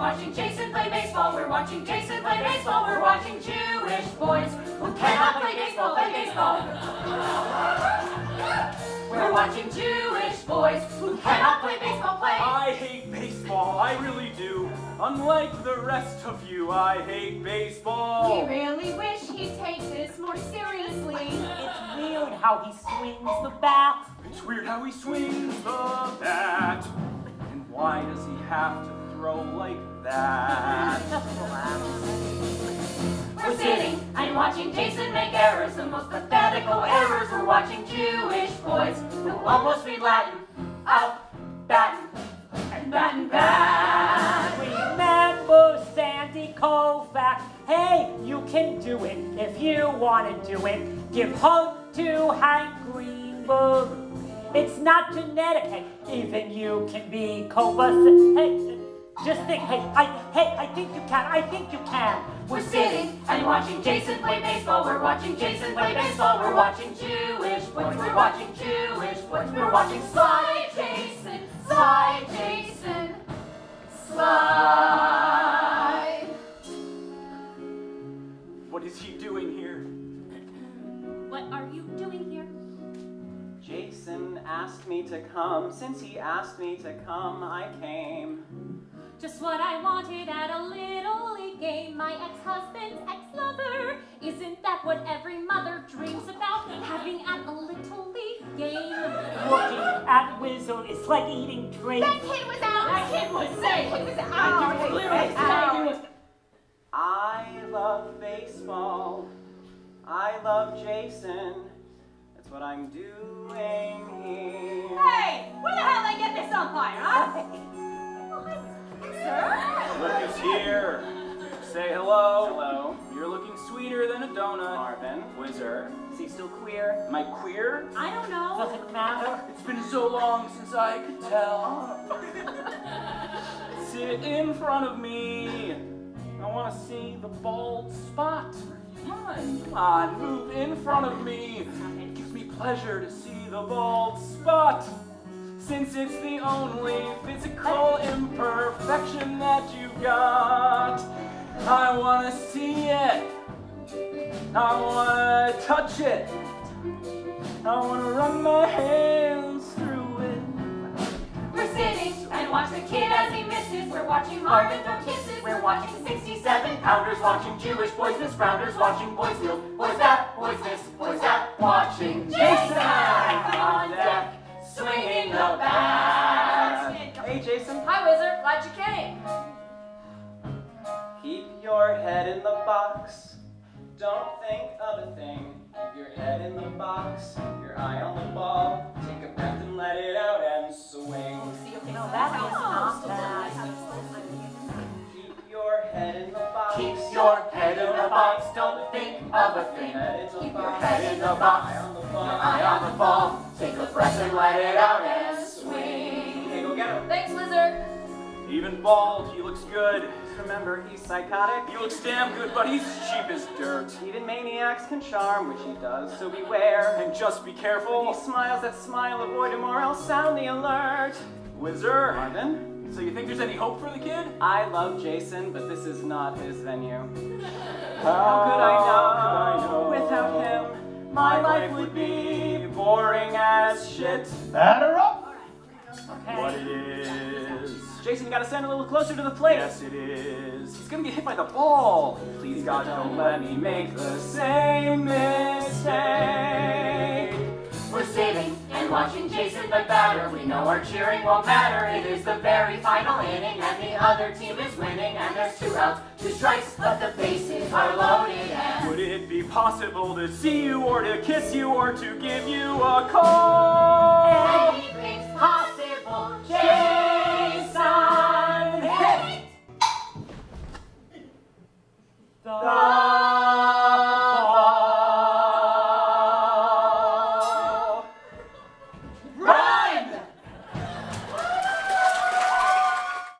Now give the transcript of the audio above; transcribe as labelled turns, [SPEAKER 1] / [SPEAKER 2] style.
[SPEAKER 1] watching Jason play baseball. We're watching Jason play baseball. We're watching Jewish boys who cannot play baseball play baseball. We're watching Jewish boys who cannot play baseball play.
[SPEAKER 2] I hate baseball, I really do. Unlike the rest of you, I hate baseball.
[SPEAKER 3] We really wish he'd take this more seriously.
[SPEAKER 4] It's weird how he swings the bat.
[SPEAKER 2] It's weird how he swings the bat. And why does he have to throw like that?
[SPEAKER 1] We're sitting and watching Jason make errors, the most pathetical errors. We're watching Jewish boys who almost read Latin out, batten, and batten back.
[SPEAKER 4] Remember Sandy Koufax. Hey, you can do it if you want to do it. Give hug to Hank Greenberg. It's not genetic. Even you can be Koufax. Hey, just think. Hey, I, hey, I think you can. I think you can.
[SPEAKER 1] We're sitting and watching Jason play baseball. We're watching Jason play baseball. We're watching Jewish boys. We're watching Jewish boys. We're watching Sly Jason. Sly Jason. Sly.
[SPEAKER 2] What is he doing here?
[SPEAKER 3] What are you doing here?
[SPEAKER 5] Jason asked me to come. Since he asked me to come, I came.
[SPEAKER 3] Just what I wanted at a little league game. My ex-husband's ex-lover. Isn't that what every mother dreams about? Having at a little league game.
[SPEAKER 4] Looking at Whizzer is like eating grapes.
[SPEAKER 3] That kid was out. That kid was sick. He was out.
[SPEAKER 4] He was
[SPEAKER 3] literally
[SPEAKER 4] out.
[SPEAKER 5] I love baseball. I love Jason. That's what I'm doing here.
[SPEAKER 2] Say hello.
[SPEAKER 5] Hello.
[SPEAKER 2] You're looking sweeter than a donut.
[SPEAKER 5] Marvin.
[SPEAKER 2] Whizzer.
[SPEAKER 5] Is he still queer?
[SPEAKER 2] Am I queer?
[SPEAKER 3] I don't know.
[SPEAKER 4] Doesn't matter.
[SPEAKER 2] It's been so long since I could tell. Sit in front of me. I want to see the bald spot. Come on, come on, move in front of me. It gives me pleasure to see the bald spot. Since it's the only physical imperfection that you've got, I want to see it. I want to touch it. I want to run my hands through it.
[SPEAKER 1] We're sitting and watch the kid as he misses. We're watching Marvin throw kisses. We're watching 67 pounders, watching Jewish boys, Miss Rounders, watching boys wheel, boys that, boys this, boys that, watching Jason swinging the bat.
[SPEAKER 5] Hey, Jason.
[SPEAKER 1] Hi, Whizzer. Glad you came.
[SPEAKER 5] Keep your head in the box. Don't think of a thing. Keep your head in the box. Your eye on the ball. Take a breath and let it out and swing.
[SPEAKER 4] Oh, no, that is not bad.
[SPEAKER 5] Keep your head in the box.
[SPEAKER 1] Keep your head in the box. Don't think of a thing. Keep your head in the box.
[SPEAKER 5] Eye on the
[SPEAKER 1] Your eye on the ball. Take a breath and let it out and swing.
[SPEAKER 5] Okay, go get him.
[SPEAKER 1] Thanks, Whizzer.
[SPEAKER 2] Even bald, he looks good.
[SPEAKER 5] Remember, he's psychotic.
[SPEAKER 2] He looks damn good, but he's cheap as dirt.
[SPEAKER 5] Even maniacs can charm, which he does, so beware.
[SPEAKER 2] And just be
[SPEAKER 5] When
[SPEAKER 2] careful.
[SPEAKER 5] he smiles that smile of Voldemort, I'll sound the alert.
[SPEAKER 2] Whizzer.
[SPEAKER 5] Marvin,
[SPEAKER 2] So you think there's any hope for the kid?
[SPEAKER 5] I love Jason, but this is not his venue. How could I know? Without him, my life would be boring as shit.
[SPEAKER 2] Batter up!
[SPEAKER 4] Okay.
[SPEAKER 2] What it is.
[SPEAKER 5] Jason, you gotta stand a little closer to the plate.
[SPEAKER 2] Yes, it is. He's gonna get hit by the ball.
[SPEAKER 5] Please, God, don't let me make the same mistake.
[SPEAKER 1] We're sitting and watching Jason the batter. We know our cheering won't matter. It is the very final inning, and the other team is winning. And there's two outs, two strikes, but the bases are loaded. And
[SPEAKER 2] Would possible to see you or to kiss you or to give you a call?